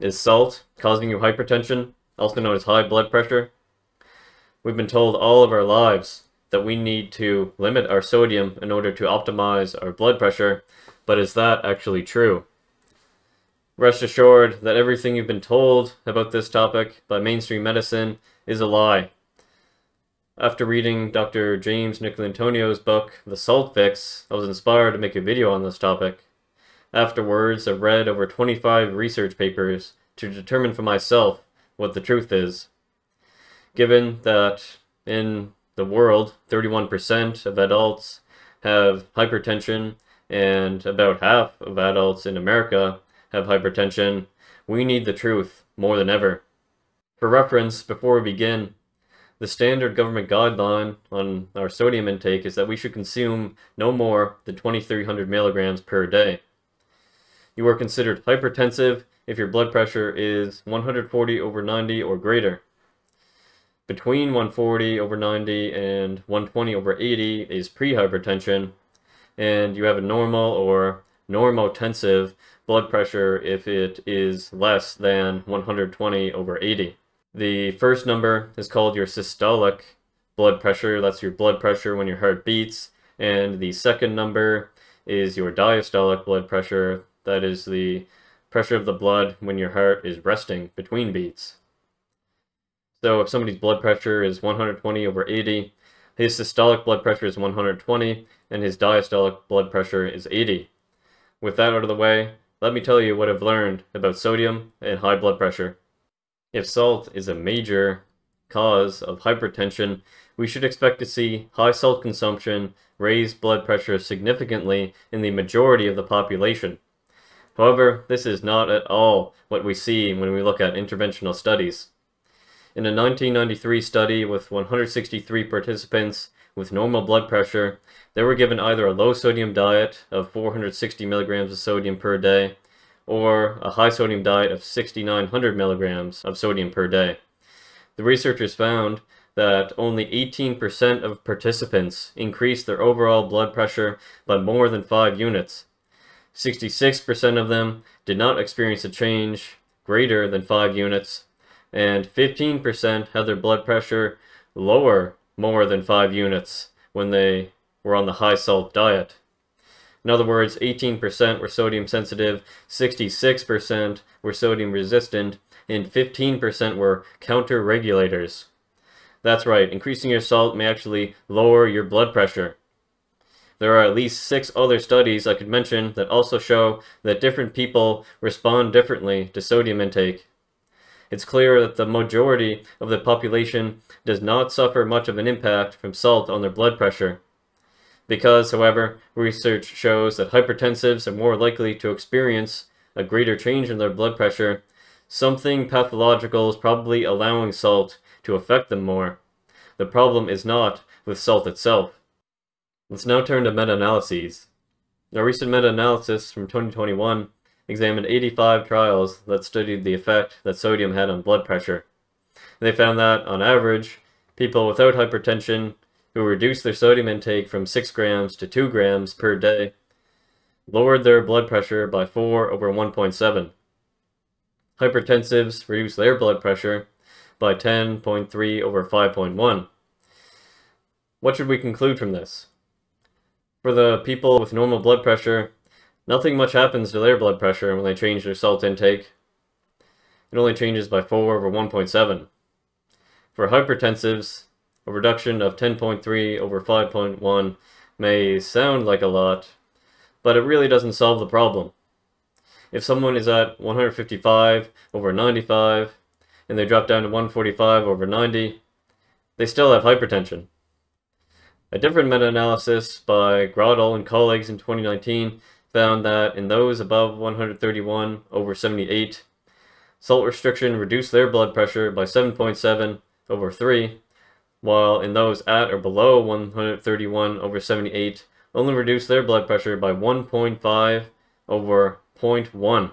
Is salt causing you hypertension, also known as high blood pressure? We've been told all of our lives that we need to limit our sodium in order to optimize our blood pressure, but is that actually true? Rest assured that everything you've been told about this topic by mainstream medicine is a lie. After reading Dr. James DiNicolantonio's book, The Salt Fix, I was inspired to make a video on this topic. Afterwards, I've read over 25 research papers to determine for myself what the truth is. Given that in the world, 31% of adults have hypertension and about half of adults in America have hypertension, we need the truth more than ever. For reference, before we begin, the standard government guideline on our sodium intake is that we should consume no more than 2300 milligrams per day. You are considered hypertensive if your blood pressure is 140 over 90 or greater. Between 140 over 90 and 120 over 80 is prehypertension, and you have a normal or normotensive blood pressure if it is less than 120 over 80. The first number is called your systolic blood pressure. That's your blood pressure when your heart beats. And the second number is your diastolic blood pressure. That is the pressure of the blood when your heart is resting between beats. So if somebody's blood pressure is 120 over 80, his systolic blood pressure is 120, and his diastolic blood pressure is 80. With that out of the way, let me tell you what I've learned about sodium and high blood pressure. If salt is a major cause of hypertension, we should expect to see high salt consumption raise blood pressure significantly in the majority of the population. However, this is not at all what we see when we look at interventional studies. In a 1993 study with 163 participants with normal blood pressure, they were given either a low sodium diet of 460 milligrams of sodium per day or a high sodium diet of 6,900 milligrams of sodium per day. The researchers found that only 18% of participants increased their overall blood pressure by more than 5 units. 66% of them did not experience a change greater than 5 units, and 15% had their blood pressure lower more than 5 units when they were on the high salt diet. In other words, 18% were sodium sensitive, 66% were sodium resistant, and 15% were counter regulators. That's right, increasing your salt may actually lower your blood pressure. There are at least six other studies I could mention that also show that different people respond differently to sodium intake. It's clear that the majority of the population does not suffer much of an impact from salt on their blood pressure. Because, however, research shows that hypertensives are more likely to experience a greater change in their blood pressure, something pathological is probably allowing salt to affect them more. The problem is not with salt itself. Let's now turn to meta-analyses. A recent meta-analysis from 2021 examined 85 trials that studied the effect that sodium had on blood pressure. They found that, on average, people without hypertension who reduced their sodium intake from 6 grams to 2 grams per day, lowered their blood pressure by 4 over 1.7. Hypertensives reduced their blood pressure by 10.3 over 5.1. What should we conclude from this? For the people with normal blood pressure, nothing much happens to their blood pressure when they change their salt intake. It only changes by 4 over 1.7. For hypertensives, a reduction of 10.3 over 5.1 may sound like a lot, but it really doesn't solve the problem. If someone is at 155 over 95 and they drop down to 145 over 90, they still have hypertension. A different meta-analysis by Graudal and colleagues in 2019 found that in those above 131 over 78, salt restriction reduced their blood pressure by 7.7 over 3 while in those at or below 131 over 78 only reduced their blood pressure by 1.5 over 0.1.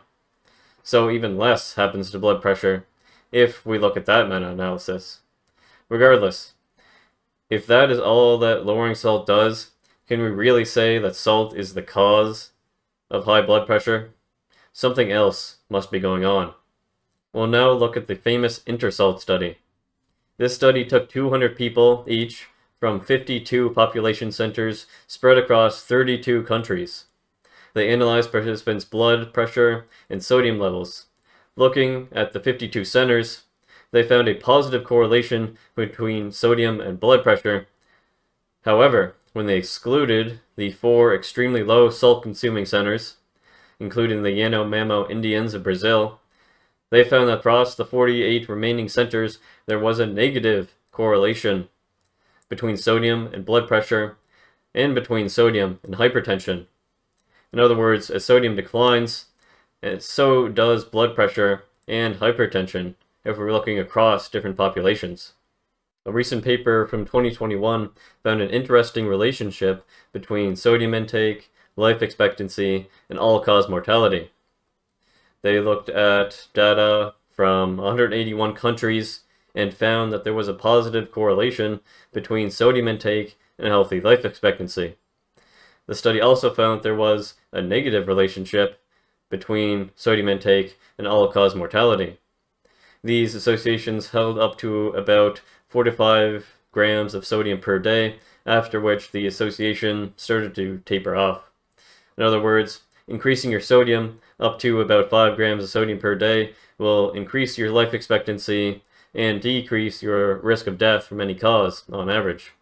So even less happens to blood pressure if we look at that meta-analysis. Regardless, if that is all that lowering salt does, can we really say that salt is the cause of high blood pressure? Something else must be going on. We'll now look at the famous INTERSALT study. This study took 200 people each from 52 population centers spread across 32 countries. They analyzed participants' blood pressure and sodium levels. Looking at the 52 centers, they found a positive correlation between sodium and blood pressure. However, when they excluded the four extremely low salt-consuming centers, including the Yanomamo Indians of Brazil, they found that across the 48 remaining centers there was a negative correlation between sodium and blood pressure and between sodium and hypertension. In other words, as sodium declines, eh, so does blood pressure and hypertension if we're looking across different populations. A recent paper from 2021 found an interesting relationship between sodium intake, life expectancy, and all-cause mortality. They looked at data from 181 countries and found that there was a positive correlation between sodium intake and healthy life expectancy. The study also found there was a negative relationship between sodium intake and all-cause mortality. These associations held up to about 45 grams of sodium per day, after which the association started to taper off. In other words, increasing your sodium up to about 5 grams of sodium per day will increase your life expectancy and decrease your risk of death from any cause on average.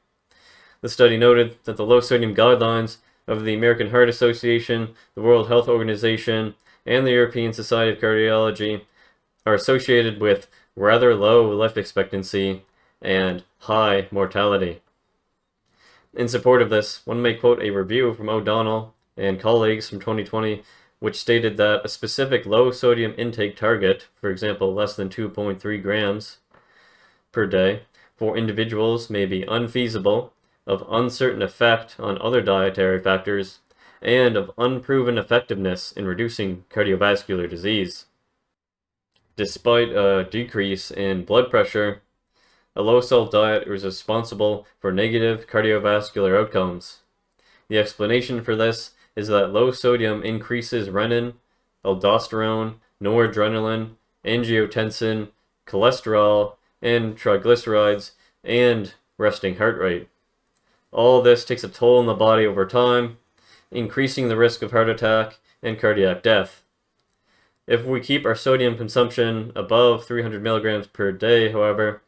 The study noted that the low sodium guidelines of the American Heart Association, the World Health Organization, and the European Society of Cardiology are associated with rather low life expectancy and high mortality. In support of this, one may quote a review from O'Donnell and colleagues from 2020 which stated that a specific low sodium intake target, for example less than 2.3 grams per day, for individuals may be unfeasible, of uncertain effect on other dietary factors, and of unproven effectiveness in reducing cardiovascular disease. Despite a decrease in blood pressure, a low salt diet is responsible for negative cardiovascular outcomes. The explanation for this is that low sodium increases renin, aldosterone, noradrenaline, angiotensin, cholesterol, and triglycerides, and resting heart rate. All this takes a toll on the body over time, increasing the risk of heart attack and cardiac death. If we keep our sodium consumption above 300 milligrams per day, however,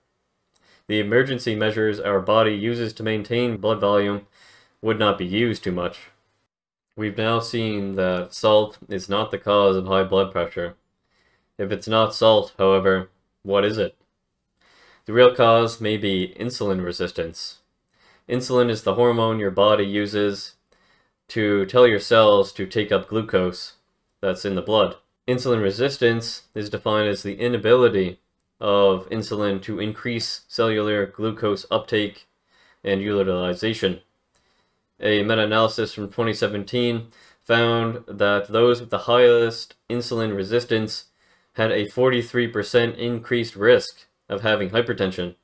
the emergency measures our body uses to maintain blood volume would not be used too much. We've now seen that salt is not the cause of high blood pressure. If it's not salt, however, what is it? The real cause may be insulin resistance. Insulin is the hormone your body uses to tell your cells to take up glucose that's in the blood. Insulin resistance is defined as the inability of insulin to increase cellular glucose uptake and utilization. A meta-analysis from 2017 found that those with the highest insulin resistance had a 43% increased risk of having hypertension.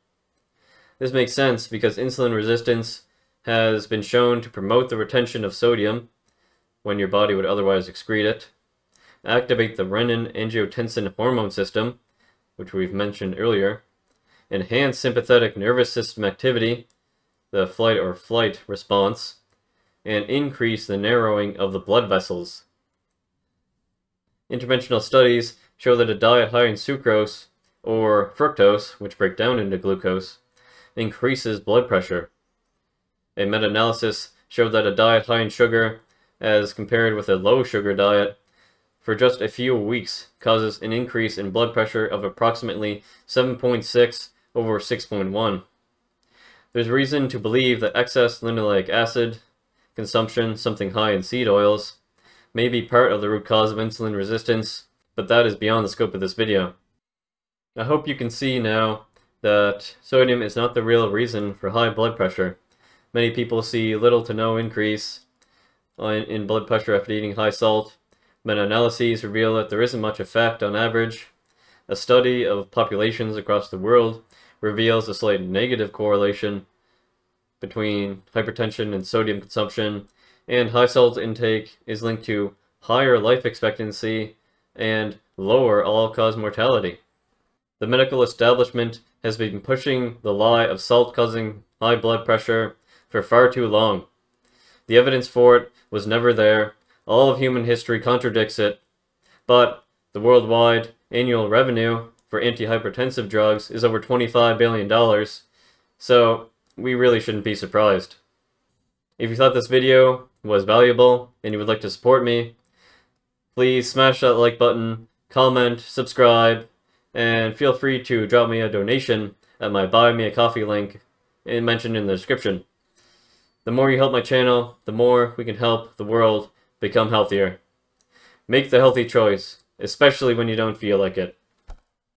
This makes sense because insulin resistance has been shown to promote the retention of sodium when your body would otherwise excrete it, activate the renin-angiotensin hormone system, which we've mentioned earlier, enhance sympathetic nervous system activity, the flight or flight response, and increase the narrowing of the blood vessels. Interventional studies show that a diet high in sucrose, or fructose, which break down into glucose, increases blood pressure. A meta-analysis showed that a diet high in sugar, as compared with a low sugar diet, for just a few weeks causes an increase in blood pressure of approximately 7.6 over 6.1. There's reason to believe that excess linoleic acid consumption, something high in seed oils, may be part of the root cause of insulin resistance, but that is beyond the scope of this video. I hope you can see now that sodium is not the real reason for high blood pressure. Many people see little to no increase in blood pressure after eating high salt, Meta-analyses reveal that there isn't much effect on average. A study of populations across the world reveals a slight negative correlation between hypertension and sodium consumption, and high salt intake is linked to higher life expectancy and lower all-cause mortality. The medical establishment has been pushing the lie of salt causing high blood pressure for far too long. The evidence for it was never there. All of human history contradicts it. But the worldwide annual revenue for antihypertensive drugs is over $25 billion. So we really shouldn't be surprised. If you thought this video was valuable and you would like to support me, please smash that like button, comment, subscribe, and feel free to drop me a donation at my Buy Me a Coffee link mentioned in the description. The more you help my channel, the more we can help the world become healthier. Make the healthy choice, especially when you don't feel like it.